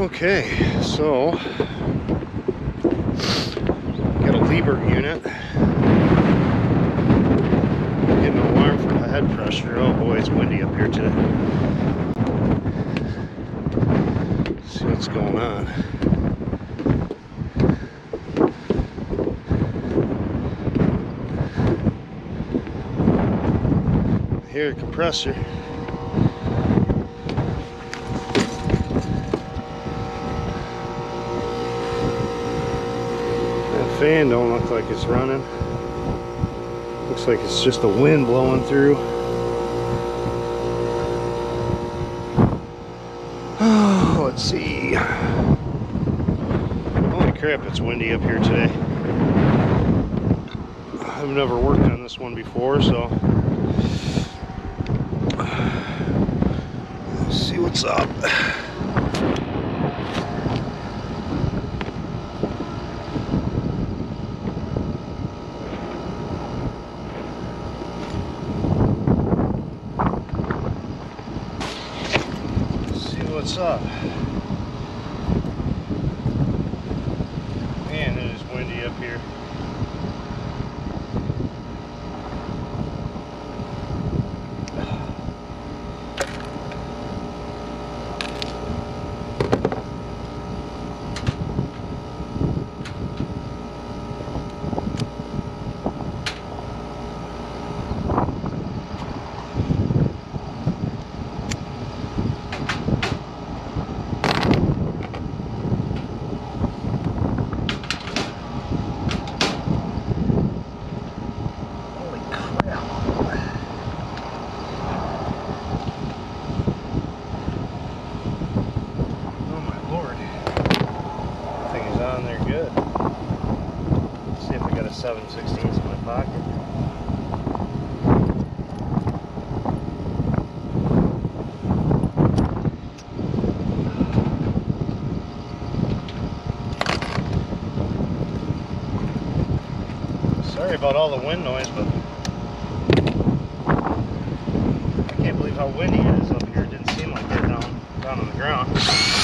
Okay, so got a Liebert unit. Getting an alarm for the head pressure. Oh boy, it's windy up here today. Let's see what's going on. Here, compressor. That fan don't look like it's running. Looks like it's just the wind blowing through. Oh, let's see. Holy crap, it's windy up here today. I've never worked on this one before, so let's see what's up. see what's up. Man, it is windy up here. Holy crap. Oh my lord. Thing is on there good. Let's see if I got a 7 16 in my pocket. Sorry about all the wind noise, but I can't believe how windy it is up here. It didn't seem like that down down on the ground.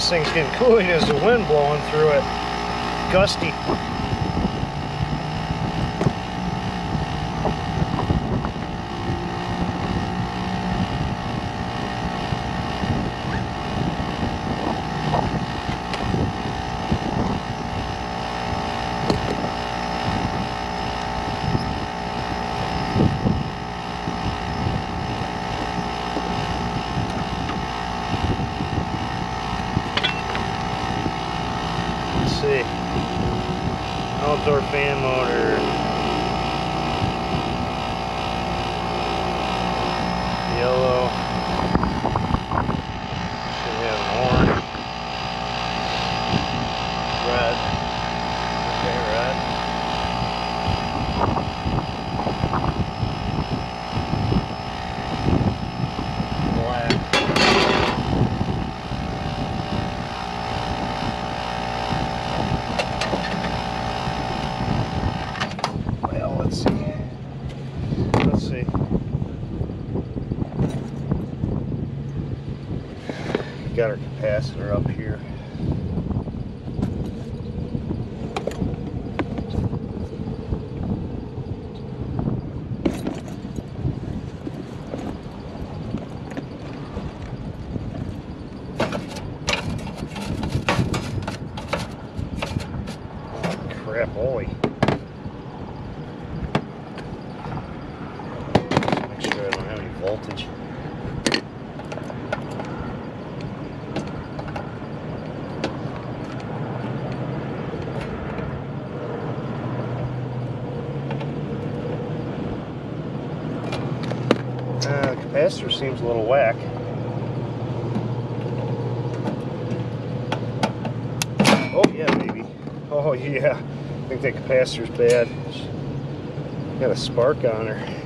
This thing's getting cooling is the wind blowing through it. Gusty. got our capacitor up here. compressor's bad. Got a spark on her.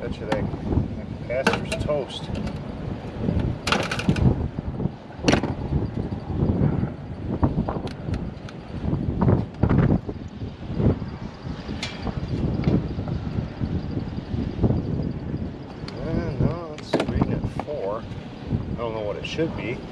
That capacitor's toast. should be.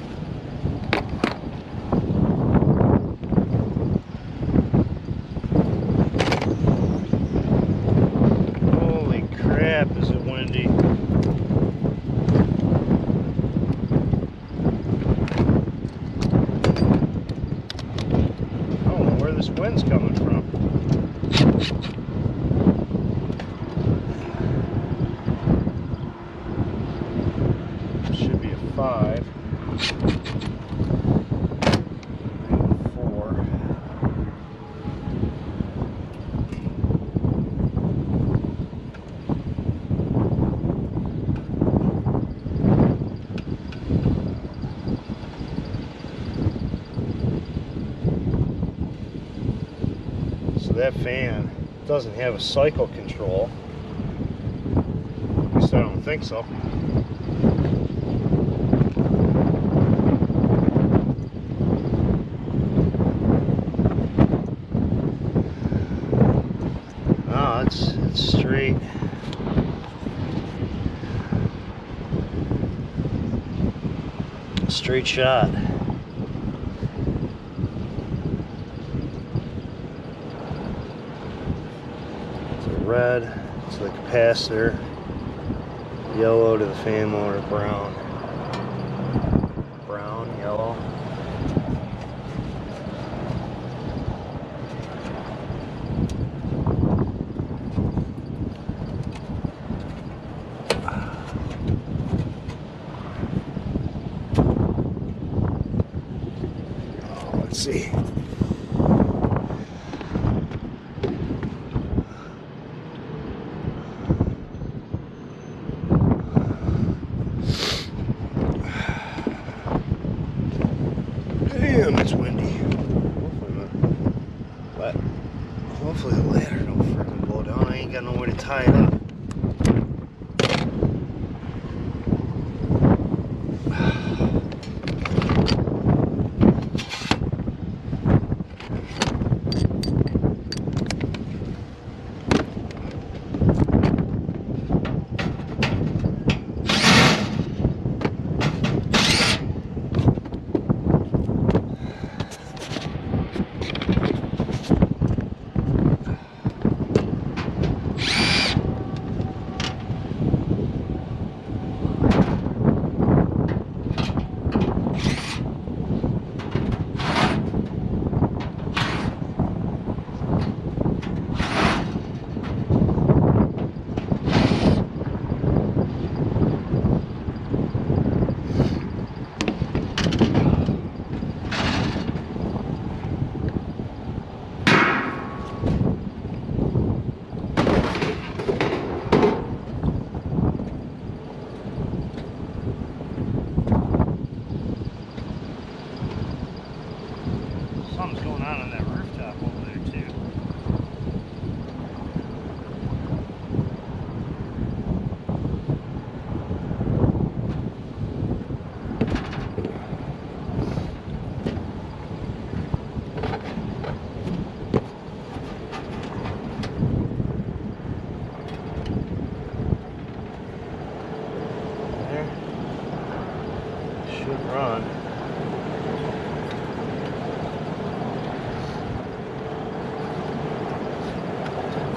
that fan doesn't have a cycle control. At least I don't think so. Oh, it's straight. Straight shot. past yellow to the fan motor brown. Brown, yellow. Oh, let's see.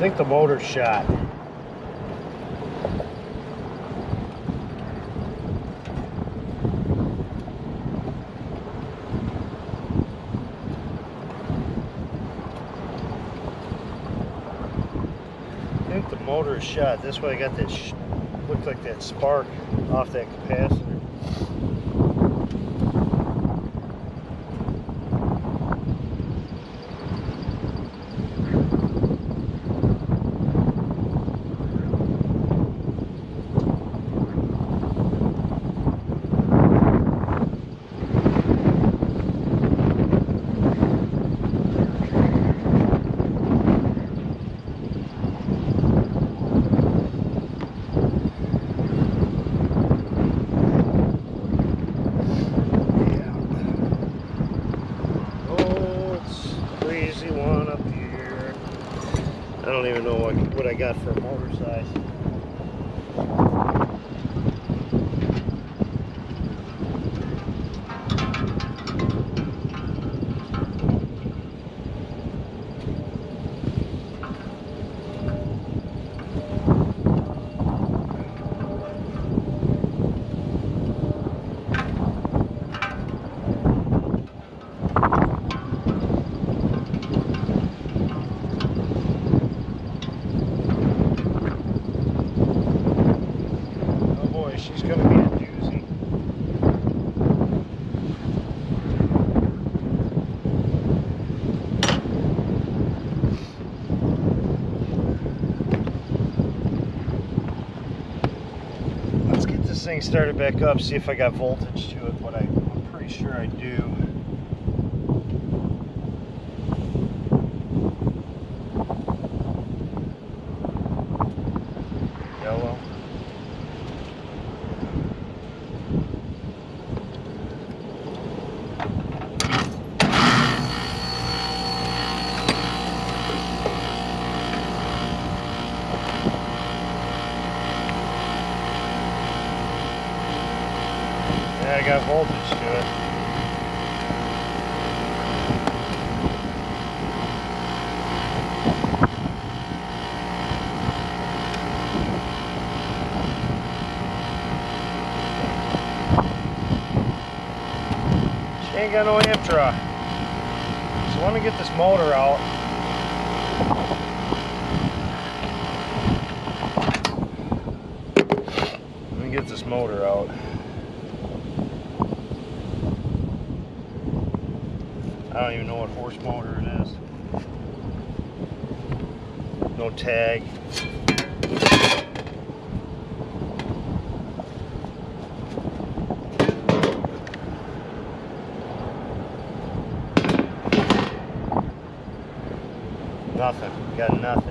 Think the motor's shot. I think the motor is shot. This way I got that, sh looked like that spark off that capacitor. Yeah. Oh, it's crazy one up here. I don't even know I for a motor size. Oh boy, she's gonna be a doozy. Let's get this thing started back up, see if I got voltage to it, but I, I'm pretty sure I do. Yellow. Yeah, I got voltage to it. She ain't got no amp draw. So let me get this motor out. Let me get this motor out. I don't even know what horse motor it is. No tag. Nothing. Got nothing.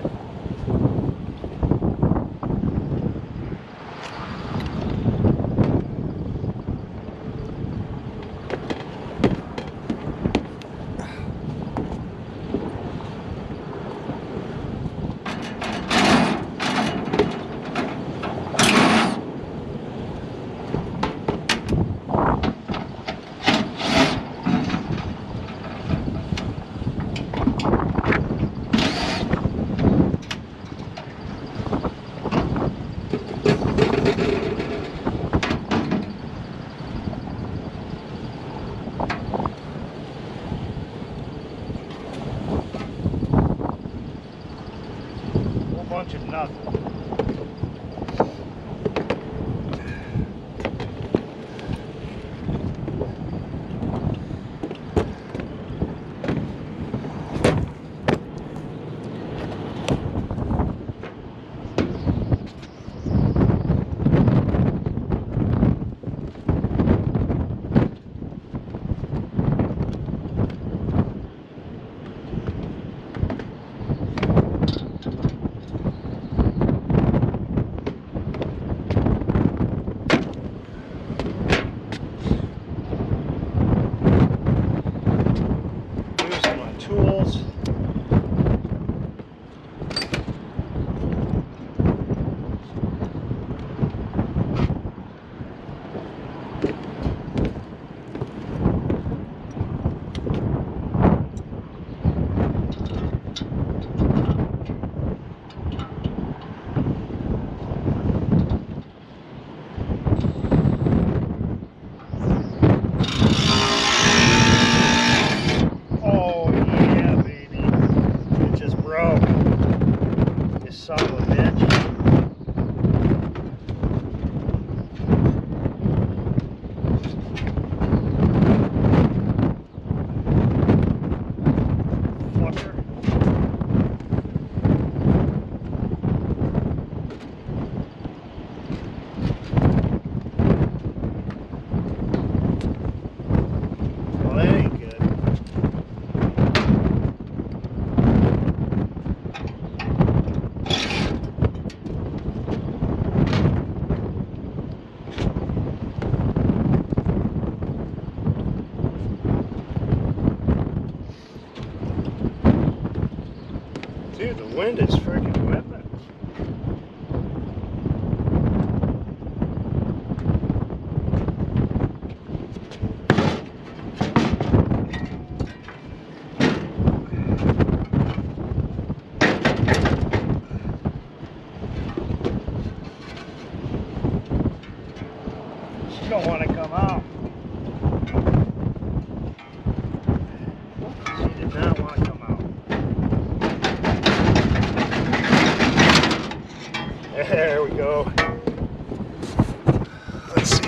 Dude, the wind is freaking whipping. She don't want to come out. She did not want to come out. There we go. Let's see.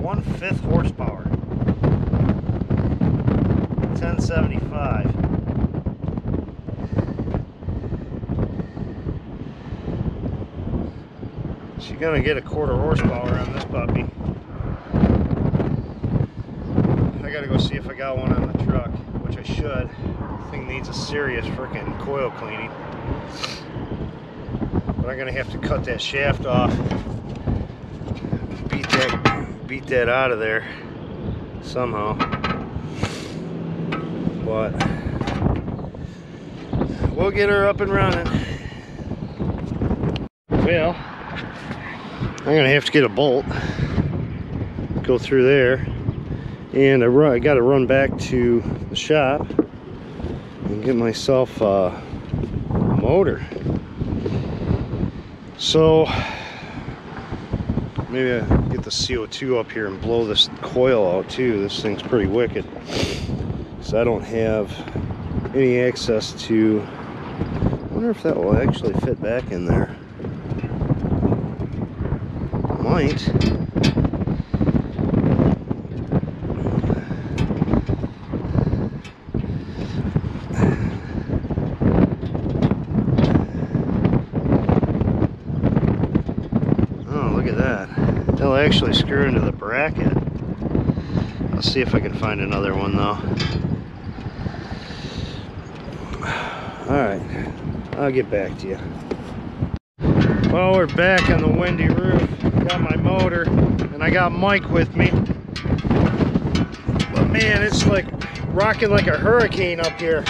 One fifth horsepower. 1075. She's gonna get a quarter horsepower on this puppy. I gotta go see if I got one on the truck, which I should. Thing needs a serious freaking coil cleaning. But I'm gonna have to cut that shaft off. Beat that beat that out of there somehow. But we'll get her up and running. Well, I'm gonna have to get a bolt, go through there, and I, run, I got to run back to the shop and get myself a motor. So maybe I get the CO2 up here and blow this coil out too. This thing's pretty wicked. So I don't have any access to. I wonder if that will actually fit back in there. Might. Oh, look at that. They'll actually screw into the bracket. I'll see if I can find another one though. Alright, I'll get back to you. Well, we're back on the windy roof. Got my motor, and I got Mike with me. But man, it's like rocking like a hurricane up here.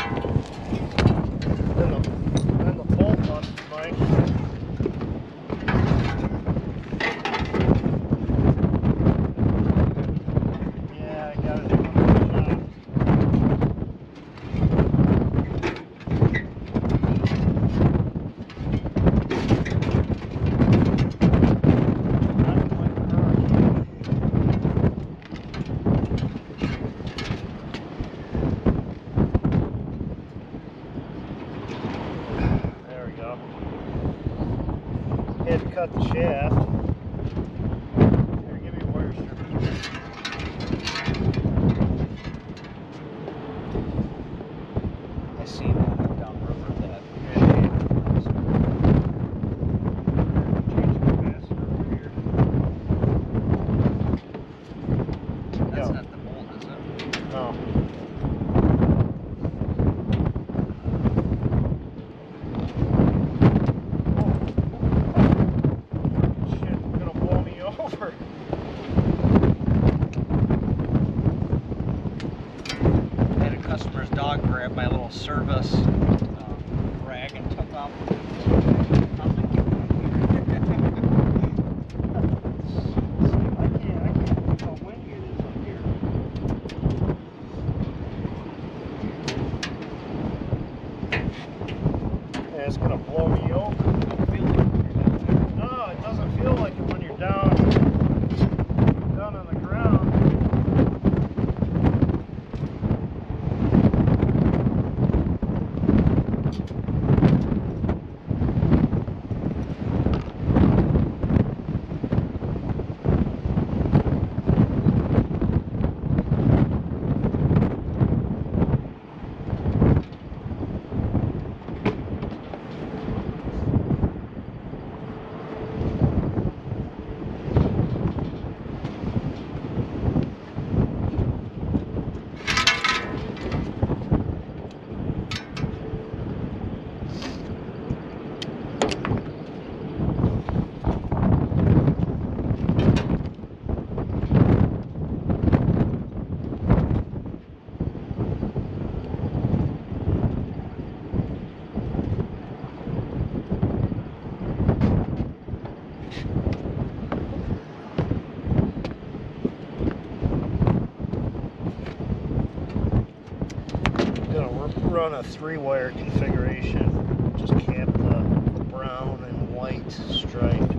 Run a three-wire configuration. Just cap the brown and white stripe.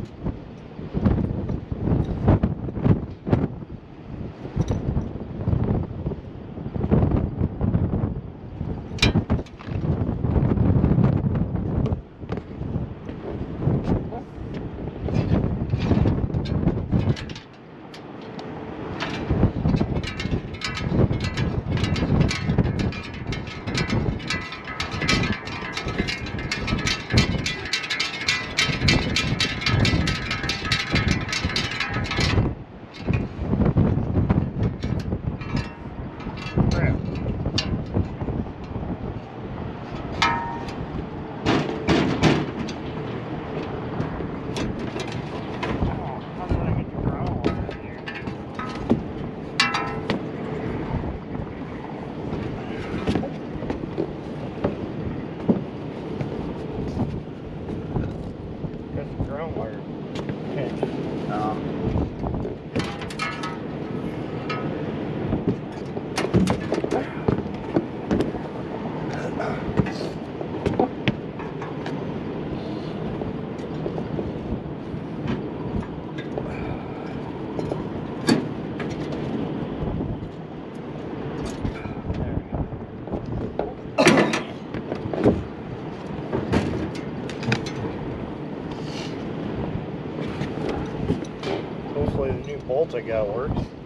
Crap. Oh, how did I get the ground over here? Got the ground wire pinched. Um, there we go. Hopefully the new bolt I got works.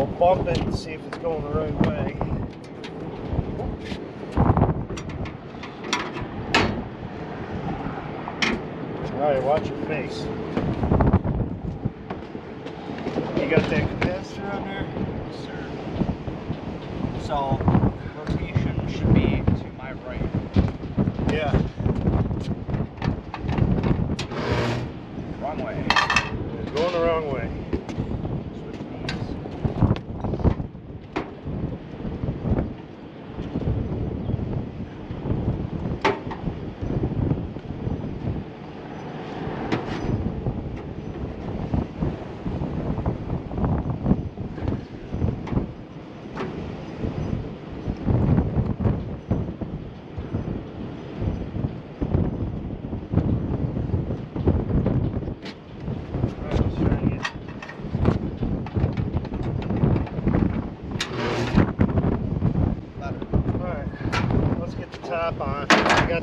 We'll bump it and see if it's going the right way. Alright, watch your face. You got that capacitor on there? Yes, sir. So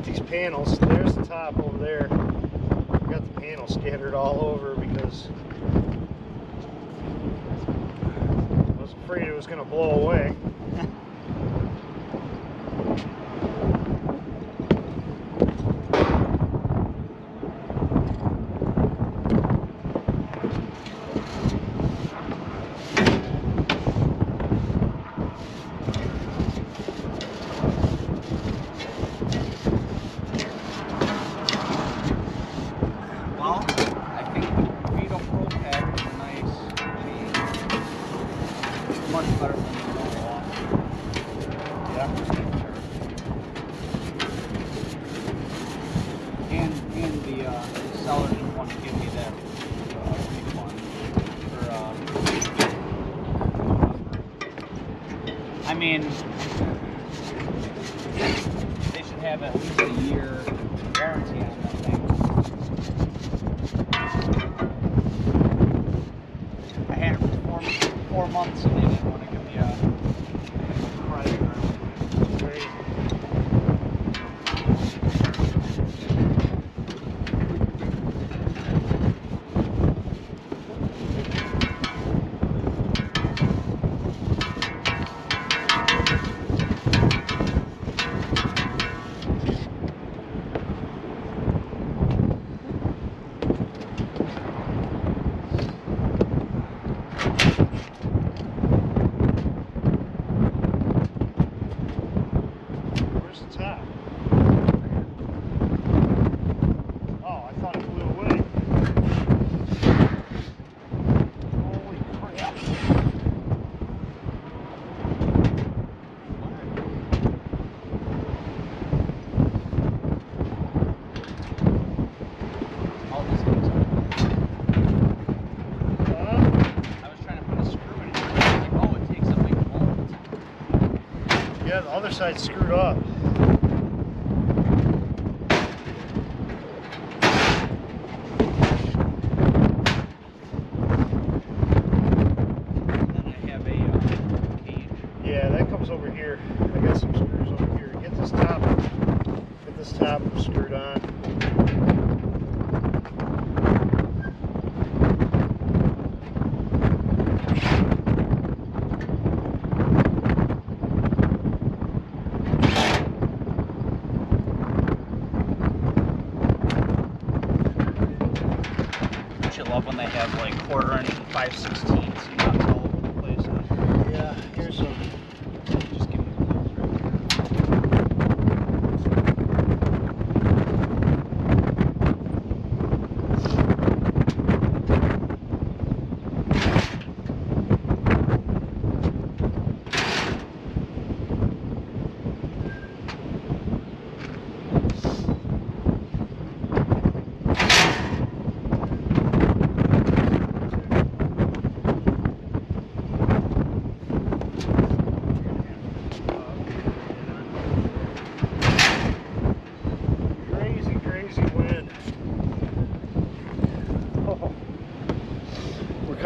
these panels. There's the top over there. I've got the panels scattered all over because I was afraid it was going to blow away. So they didn't want to give me a suicide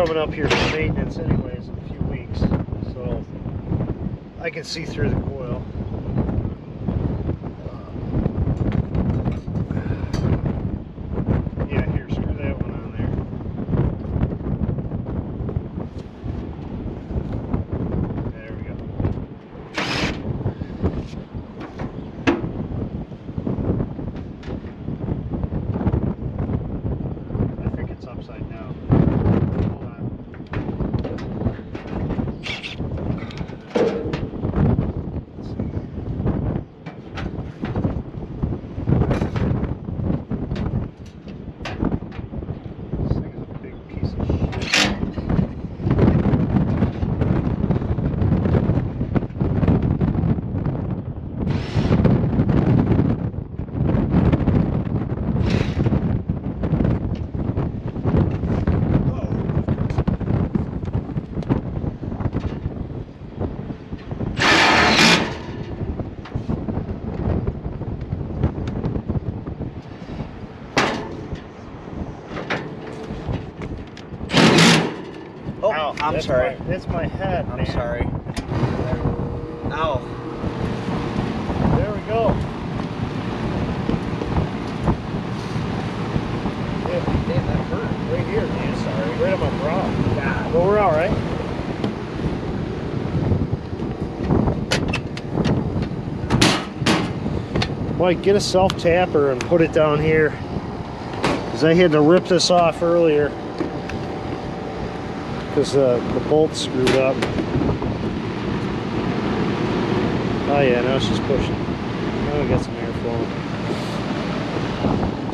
coming up here for maintenance anyways in a few weeks. So I can see through the coil. That's sorry. My, that's my head, I'm man. sorry. Ow. There we go. Damn, that hurt. right here, man. Sorry. Right on my bra. God. But we're all right. Mike, get a self tapper and put it down here. Because I had to rip this off earlier. Because uh, the bolt screwed up. Oh yeah, now it's just pushing. Now we got some air flowing.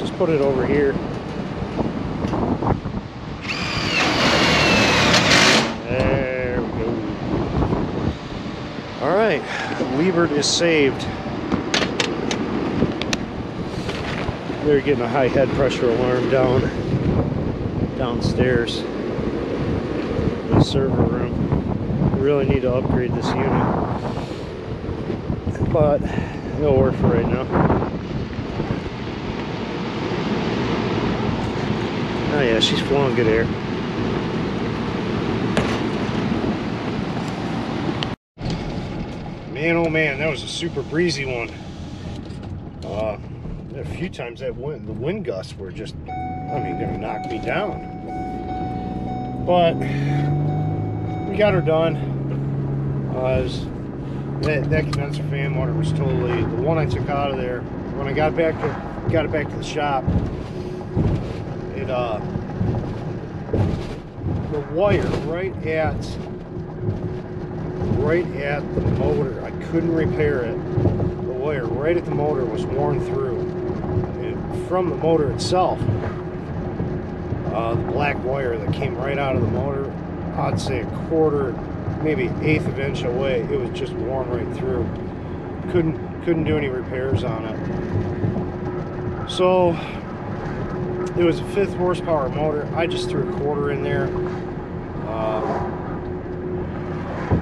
Just put it over here. There we go. All right, Liebert is saved. They're getting a high head pressure alarm down downstairs server room. We really need to upgrade this unit, but it'll work for right now. Oh yeah, she's flowing good air. Man, oh man, that was a super breezy one. Uh, a few times that wind, the wind gusts were just, I mean, gonna knock me down. But got her done. Was- that, that condenser fan motor was totally the one I took out of there. When I got back to got it back to the shop, it uh the wire right at right at the motor. I couldn't repair it. The wire right at the motor was worn through. And from the motor itself, uh, the black wire that came right out of the motor, I'd say a quarter, maybe eighth of inch away, it was just worn right through. Couldn't couldn't do any repairs on it. So it was a fifth horsepower motor. I just threw a quarter in there. Um,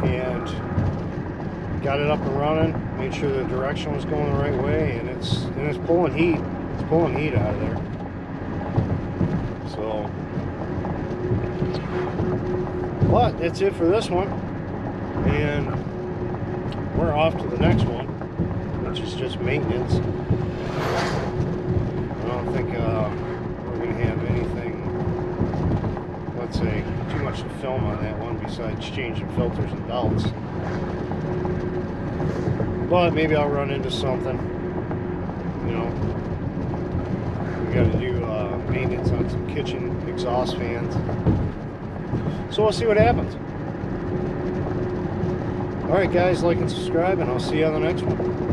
and got it up and running. Made sure the direction was going the right way, and it's and it's pulling heat. It's pulling heat out of there. So, but that's it for this one, and we're off to the next one, which is just maintenance. I don't think uh, we're gonna have anything let's say, too much to film on that one besides changing filters and belts. But maybe I'll run into something. You know, we got to do uh, maintenance on some kitchen exhaust fans. So we'll see what happens. All right, guys, like and subscribe, and I'll see you on the next one.